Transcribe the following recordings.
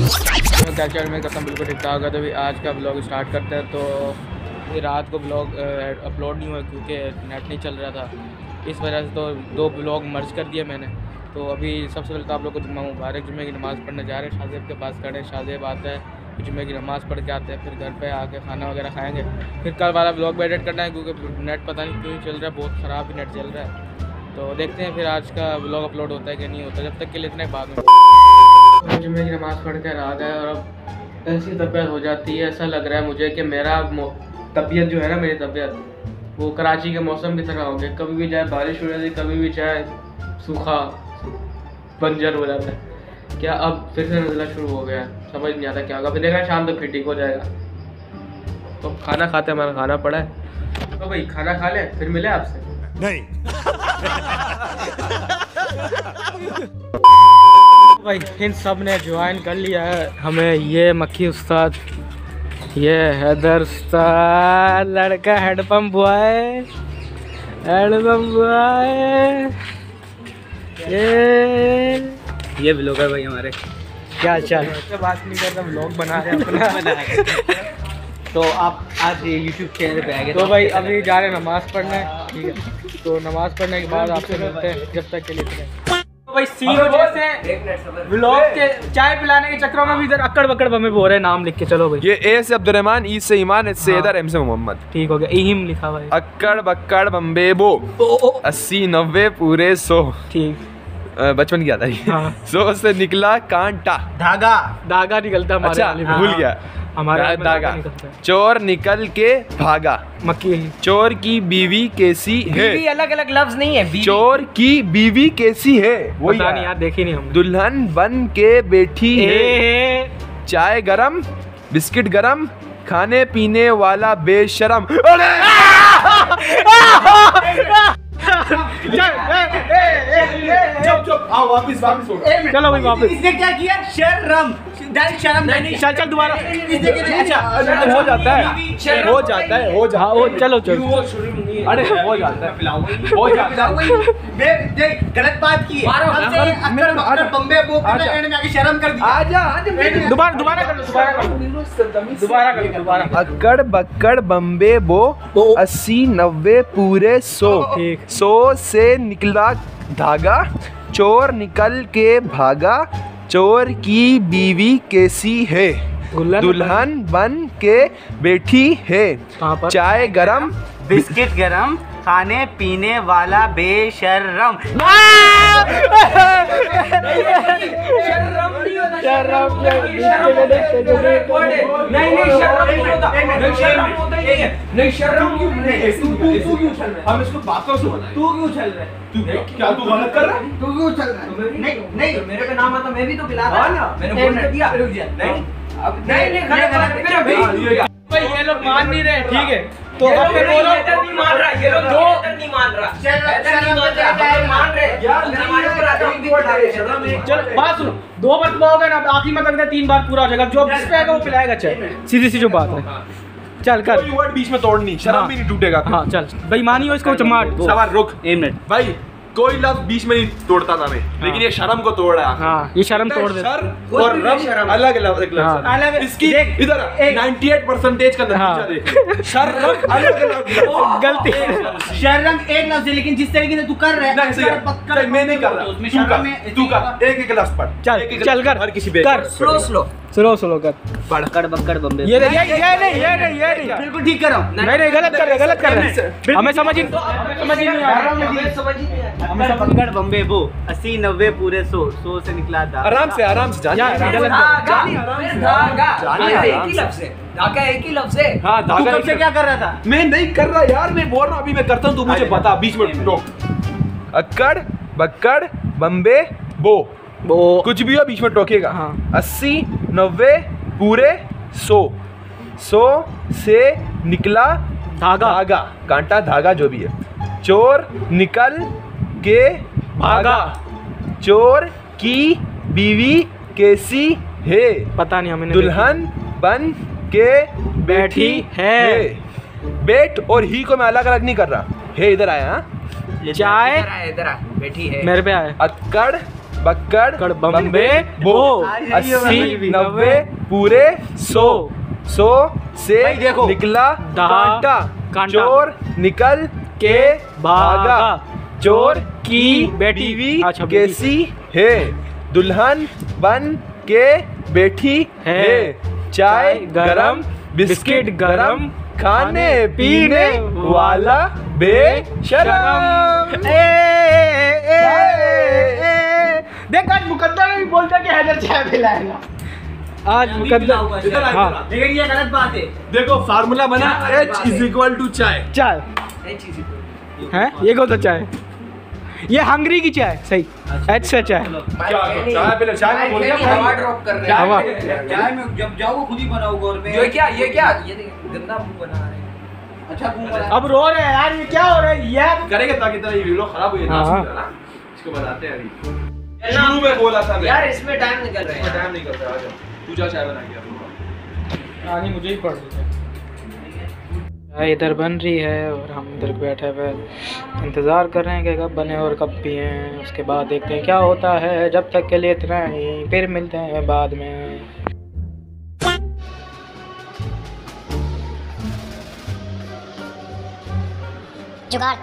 तो क्या चल कसम बिल्कुल ठीक ठाक है। तो भी आज का ब्लॉग स्टार्ट करते हैं तो रात को ब्लॉग अपलोड नहीं हुआ क्योंकि नेट नहीं चल रहा था। इस वजह से तो दो ब्लॉग मर्ज कर दिए मैंने। तो अभी सबसे पहले तो आप लोग को जुम्मा मुबारक, जुम्मे की नमाज़ पढ़ने जा रहे हैं शाहजेब के पास खड़े शाहजेब आता है, जुम्मे की नमाज़ पढ़ के आते हैं, फिर घर पे आके खाना वगैरह खाएँगे। फिर कल वाला ब्लॉग भी एडिट करना है, क्योंकि नेट पता नहीं क्यों चल रहा है, बहुत ख़राब ही नेट चल रहा है। तो देखते हैं फिर आज का ब्लॉग अपलोड होता है कि नहीं होता, जब तक के लिए इतने बाद में। जुम्मे की नमाज़ पढ़ कर आ गए और अब ऐसी तबीयत हो जाती है ऐसा लग रहा है मुझे कि मेरा तबीयत जो है ना मेरी तबीयत वो कराची के मौसम की तरह हो गया कभी भी चाहे बारिश हो जाती है कभी भी चाहे सूखा बंजर हो जाता है। क्या अब फिर से नजला शुरू हो गया समझ नहीं आता क्या होगा। फिर देखा शाम तक फिर ठीक हो जाएगा। तो खाना खाते हमारा खाना पड़ा है। तो भाई खाना खा ले फिर मिले आपसे? नहीं। भाई इन सबने ज्वाइन कर लिया है। हमें ये मक्खी उस्ताद ये हैदर उस्ताद लड़का हेडपम्प बॉय हेडपम्प बॉय ये ये ब्लॉगर भाई हमारे। क्या चल? बात नहीं करता ब्लॉग बना रहे हैं अपना। बना है। तो आप आज यूट्यूब चैनल पे आ गए तो भाई अभी जा रहे हैं नमाज़ पढ़ने। ठीक है। तो नमाज़ पढ़ने के बाद आपसे मिलते हैं जब तक के लिए। तो भाई सी वजह से व्लॉग के चाय पिलाने के चक्करों में भी इधर अकड़ बकड़ हमें बोल रहे हैं नाम लिख के चलो भाई। ये ए से अब्दुलरहमान ई से ईमान एस से इधर एम से मोहम्मद। ठीक हो गया इहिम लिखा भाई। अक्कड़ बक्कड़ बम्बे बो। अस्सी नब्बे पूरे सो। ठीक। बचपन की याद आई हाँ। सौ से निकला कांटा। धागा। धागा निकलता हमारे अच्छा भूल गया। हमारे धागा। चोर निकल के भागा। मक्की चोर की बीवी कैसी है? बीवी अलग अलग लफ्ज नहीं है बीवी। चोर की बीवी कैसी है? है। नहीं यार देखी नहीं हमने। दुल्हन बन के बैठी है। चाय गरम बिस्किट गरम खाने पीने वाला बेशरम। अरे! चलो भाई वापस। इसने क्या किया? शर्म। डायरेक्ट शर्म नहीं चल चल दोबारा। किया? अच्छा हो जाता है। हो जाता है हो हाँ वो चलो। चलो अरे हो जाता है। हो जाता है। देख गलत बात की है। बम्बे एंड में आके शर्म कर दिया। आजा आजा दोबारा दोबारा कर दोबारा कर दोबारा कर दोबारा अक्कड़ बक्कड़ बम्बे बो अस्सी नब्बे पूरे सौ। सौ से निकला धागा। चोर निकल के भागा। चोर की बीवी कैसी है? दुल्हन- दुल्हन बन के बैठी है। चाय गरम। बिस्किट गरम। खाने पीने वाला बेशर्म नहीं नहीं शर्म नहीं होता नहीं शर्म होता ही नहीं है नहीं शर्म क्यों नहीं तू तू तू क्यों चल रहा है हम इसको बातों से बनाए तू क्यों चल रहा है तू क्या तू गलत कर रहा है तू क्यों चल रहा है नहीं नहीं मेरे पे नाम आता मैं भी तो पिला हाँ रहा ना। मैंने बोल दिया नहीं अब नहीं नहीं गलत है, फिर अभी ये लोग मान नहीं रहे ठीक है तो ये लोग मैं बोलो नहीं मान रहा ये लोग दो- नहीं मान रहा। नहीं मान रहा है, मान रहे। यार, चलो बात सुनो। दो बार दबाओगे ना आखिरी मत लगता तीन बार पूरा हो जाएगा। जो जिस पे आएगा वो पिलाएगा चाहे सीधी सी जो बात है। चल कर। बीच में तोड़नी शर्म हाँ। भी नहीं टूटेगा। हाँ चल। बेईमानी हो इसको चमाट। सवार रुक। एक मिनट। भाई कोई लफ्ज बीच में नहीं तोड़ता था मैं। हाँ। लेकिन ये शर्म को तोड़। रहा है हाँ ये शर्म तोड़ दे। कोई और रम अलग अलग एक लफ्ज। हाँ। अलग- इसकी इधर 98 परसेंटेज का नतीजा हाँ। देख। शर रम अलग अलग गलती। शर्म। एक लफ्ज है लेकिन जिस तरीके से तू कर रहा है नहीं, मैं नहीं कर रहा। उसमें तू शर्म कर तू एक एक लफ्ज पढ़। चल चल कर। हर किसी पे कर। स्लो स्लो स्लो स्लो कर। बक्कर बक्कर बम्बे। ये नहीं ये नहीं ये नहीं ये नहीं। बिल्कुल ठीक कर। रहा हूँ नहीं नहीं गलत कर रहे गलत कर रहे। हमें समझ ही समझ ही नहीं आ रहा। हमें समझ ही नहीं आया हमें बक्कर बम्बे बो अस्सी नब्बे पूरे सौ सौ से निकला था। आराम से आराम से जान यार, गलत धागा जानी फिर धागा जानी धागा एक ही लफ्ज है धागा एक ही लफ्ज है हाँ धागा कब से क्या कर रहा था? मैं नहीं कर रहा यार मैं बोल रहा हूँ अभी मैं करता हूँ तू मुझे बता बीच में नहीं, टोक अक्कड़ बक्कड़ बम्बे बो। वो कुछ भी हो बीच में टोकेगा हाँ। अस्सी नब्बे पूरे सौ। सौ से निकला धागा। धागा कांटा धागा जो भी है। चोर निकल के भागा। चोर की बीवी कैसी है? पता नहीं हमें दुल्हन बन के बैठी बैठी है। है। बेट और ही को मैं अलग अलग नहीं कर रहा। है इधर आया हाँ? चाय इधर आ इधर आ बैठी है। मेरे पे आए। अक्कड़ बक्कड़ बम्बे, बो। अस्सी नब्बे पूरे सौ सौ से देखो। निकला कांटा। चोर निकल के भागा चोर की बेटी। बीवी अच्छा, कैसी है दुल्हन बन के बैठी है। चाय गरम बिस्किट गरम खाने पीने वाला बेशरम ए, ए, ए, ए। देख आज मुकद्दर भी बोलता कि हैदर चाय पिलाएगा। आज मुकद्दर हाँ। लेकिन ये गलत बात है। देखो फार्मूला बना H इज़ इक्वल टू चाय। चाय। है। ये कौन सा चाय? ये हंगरी की चाय। सही। एच से चाय। चाय पहले चाय में बोल हवा ड्रॉप कर रहे हवा। चाय में जब जाओ खुद ही बनाओ घर में ये क्या ये क्या? ये गंदा मुँह बना रहे हैं। अच्छा मुँह बना अब रो रहे हैं यार ये क्या हो रहा है? यार करेंगे ताकि तेरा ये वीडियो खराब हो जाए। ना हाँ। ना इसको बताते हैं अभी। शुरू में बोला था यार इसमें टाइम निकल रहे हैं टाइम नहीं करता आजा। तू जा चाय बना के आ मुझे ही चाय इधर बन रही है और हम इधर बैठे हुए इंतज़ार कर रहे हैं कि कब बने और कब पिए उसके बाद देखते हैं क्या होता है जब तक के लिए इतना ही। फिर मिलते हैं बाद में। जुगाड़।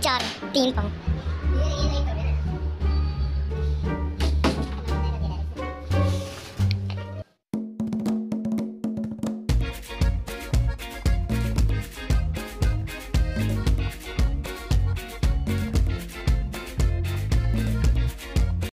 चार तीन पंख